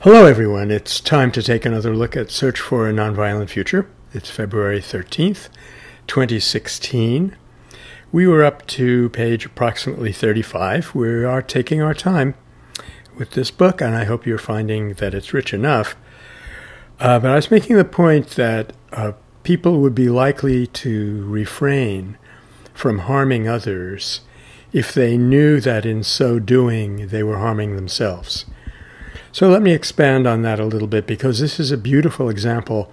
Hello, everyone. It's time to take another look at Search for a Nonviolent Future. It's February 13th, 2016. We were up to page approximately 35. We are taking our time with this book, and I hope you're finding that it's rich enough. Uh, but I was making the point that uh, people would be likely to refrain from harming others if they knew that in so doing they were harming themselves. So let me expand on that a little bit because this is a beautiful example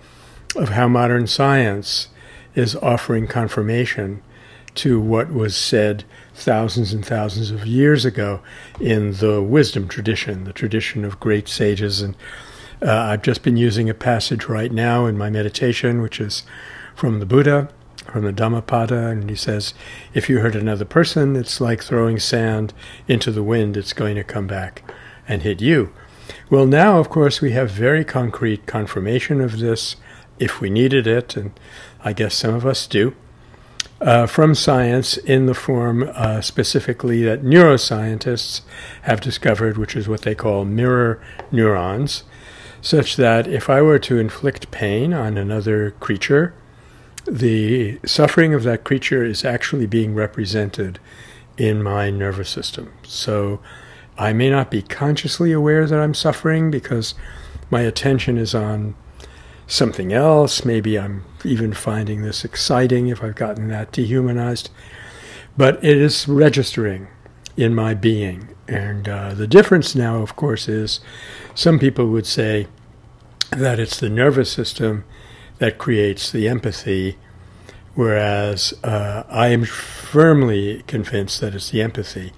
of how modern science is offering confirmation to what was said thousands and thousands of years ago in the wisdom tradition, the tradition of great sages. And uh, I've just been using a passage right now in my meditation, which is from the Buddha, from the Dhammapada, and he says, if you hurt another person, it's like throwing sand into the wind, it's going to come back and hit you. Well, now, of course, we have very concrete confirmation of this if we needed it, and I guess some of us do, uh, from science in the form uh, specifically that neuroscientists have discovered, which is what they call mirror neurons, such that if I were to inflict pain on another creature, the suffering of that creature is actually being represented in my nervous system. So I may not be consciously aware that I'm suffering because my attention is on something else. Maybe I'm even finding this exciting if I've gotten that dehumanized. But it is registering in my being. And uh, the difference now, of course, is some people would say that it's the nervous system that creates the empathy, whereas uh, I am firmly convinced that it's the empathy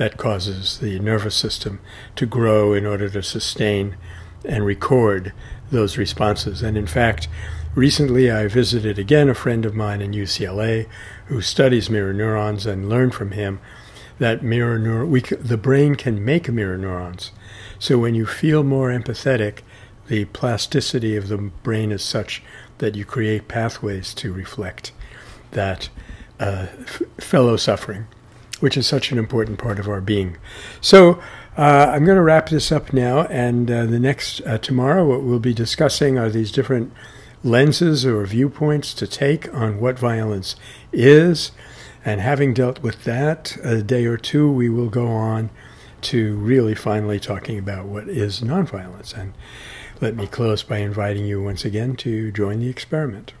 that causes the nervous system to grow in order to sustain and record those responses. And in fact, recently I visited again a friend of mine in UCLA who studies mirror neurons and learned from him that mirror neur- we c- the brain can make mirror neurons. So when you feel more empathetic, the plasticity of the brain is such that you create pathways to reflect that uh, f- fellow suffering which is such an important part of our being. So uh, I'm going to wrap this up now, and uh, the next uh, tomorrow, what we'll be discussing are these different lenses or viewpoints to take on what violence is. And having dealt with that a day or two, we will go on to really finally talking about what is nonviolence. And let me close by inviting you once again to join the experiment.